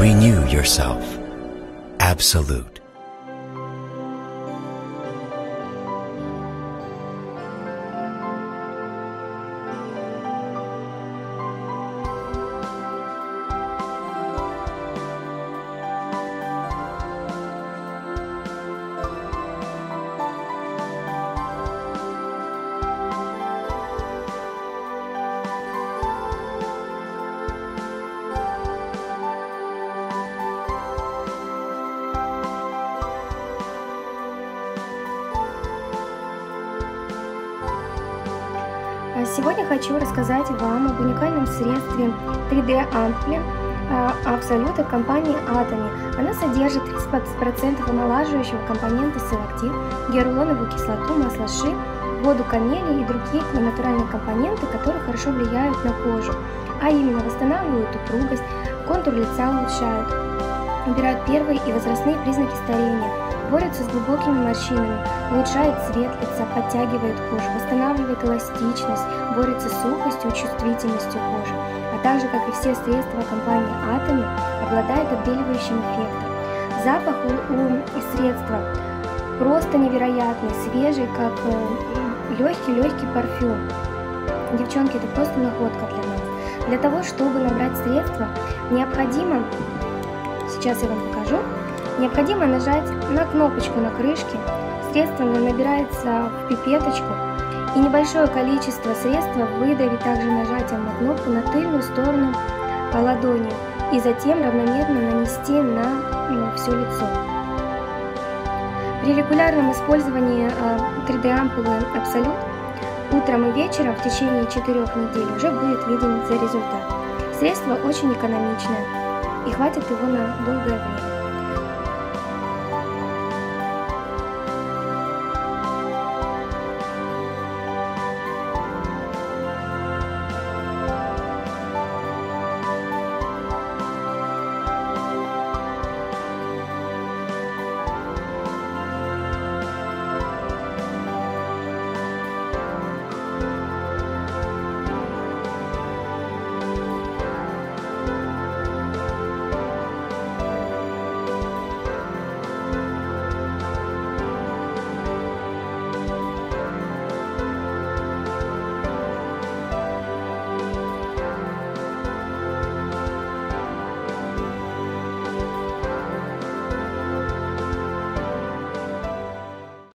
Renew yourself. Absolute. Сегодня хочу рассказать вам об уникальном средстве 3D Ampli Absolute компании Atomy. Она содержит 30% омолаживающего компонента силактин, гиалуроновую кислоту, масло ши, воду камелии и другие натуральные компоненты, которые хорошо влияют на кожу, а именно восстанавливают упругость, контур лица улучшают, убирают первые и возрастные признаки старения, борется с глубокими морщинами, улучшает цвет лица, подтягивает кожу, восстанавливает эластичность, борется с сухостью и чувствительностью кожи, а также, как и все средства компании Atomy, обладает отбеливающим эффектом. Запах у, у средства просто невероятный, свежий, как легкий-легкий парфюм. Девчонки, это просто находка для нас. Для того, чтобы набрать средства, необходимо, сейчас я вам покажу, Необходимо нажать на кнопочку на крышке, средство набирается в пипеточку и небольшое количество средства выдавить также нажатием на кнопку на тыльную сторону ладони и затем равномерно нанести на ну, все лицо. При регулярном использовании 3D ампулы Absolut утром и вечером в течение 4 недель уже будет виден результат. Средство очень экономичное и хватит его на долгое время.